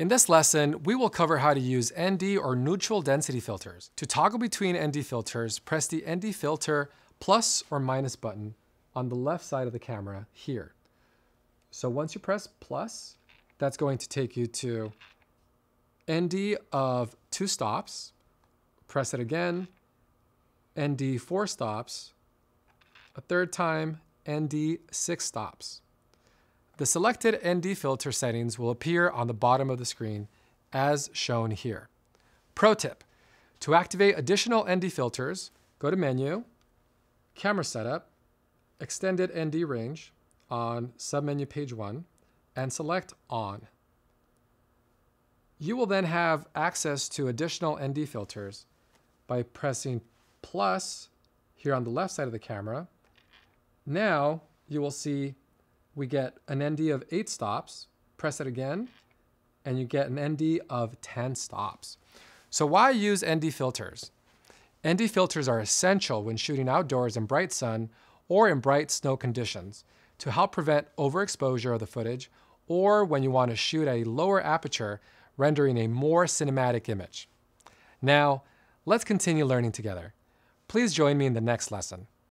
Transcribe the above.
In this lesson, we will cover how to use ND or neutral density filters. To toggle between ND filters, press the ND filter plus or minus button on the left side of the camera here. So once you press plus, that's going to take you to ND of two stops. Press it again, ND four stops. A third time, ND six stops. The selected ND filter settings will appear on the bottom of the screen as shown here. Pro tip, to activate additional ND filters, go to Menu, Camera Setup, Extended ND Range on submenu page 1, and select On. You will then have access to additional ND filters by pressing plus here on the left side of the camera. Now you will see we get an ND of 8 stops. Press it again, and you get an ND of 10 stops. So why use ND filters? ND filters are essential when shooting outdoors in bright sun or in bright snow conditions to help prevent overexposure of the footage or when you want to shoot at a lower aperture, rendering a more cinematic image. Now, let's continue learning together. Please join me in the next lesson.